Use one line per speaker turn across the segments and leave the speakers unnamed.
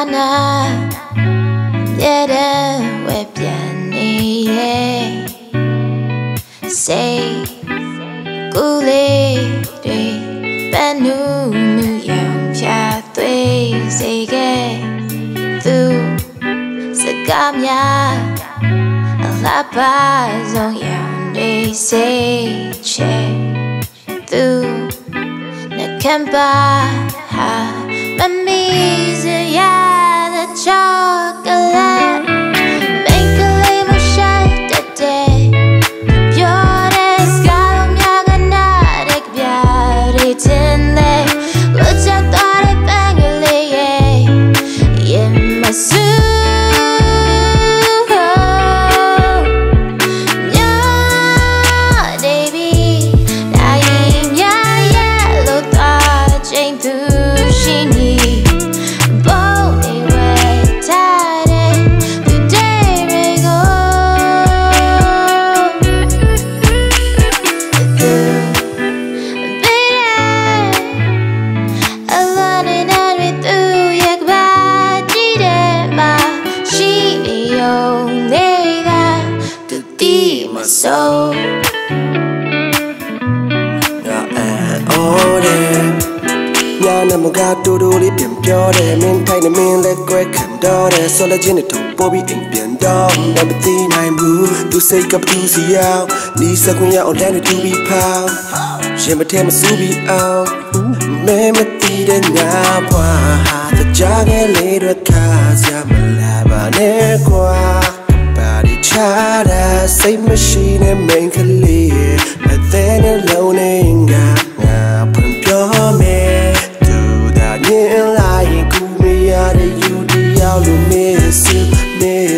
하나 얘를 왜 변해 Say 꿀리리 빼누누 영차 되세게 두 쓰감야 라바송 영리세체 두 내 캠바 နမ
ကတူတူလေးပြန်ပြောတယ်မင်းထိုင်နေမင်းလက်ကွဲခံတော့တယ်ဆိုလချင်းနဲ့ထုံပေါ်ပြီးအိမ်ပြန်တော့မမသိနိုင်ဘူးသူစိတ်ကပူစီအောင်နီးစခွင့်ရအောင်လမ်းတွေတူပြီးဖောင်းရှင်မထဲမစူးပြီးအောင်မဲမသိတဲ့ငါဘွားဟာတကြငယ်လေးတွေခါစရာမလာပါနဲ့ကွာချတာစိတ်မရှိနဲ့မိန်ကလေး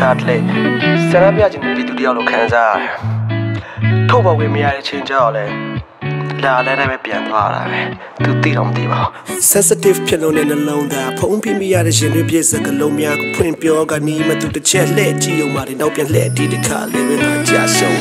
ခါတလေဆန္ဒပြခြင်းပြည်သူတယောက်လိုခံစားရတယ်ထုတ်ပေါ်ဝင်မရတဲ့ချင်းကြောက်လဲလာလဲနဲ့ပဲပြန်သွားတာပဲသူသိတော့မသိပါဘူး sensitive ဖြစ်လို့တဲ့နှလုံးသားဖုံးပြမိရတဲ့ရှင်တွေပြည့်စကလုံးများကိုဖွင့်ပြောကနီးမသူတစ်ချက်လှည့်ကြည့်အောင်ပါနောက်ပြန်လှည့်ဒီတစ်ခါလေးပဲငါကြာရှုံး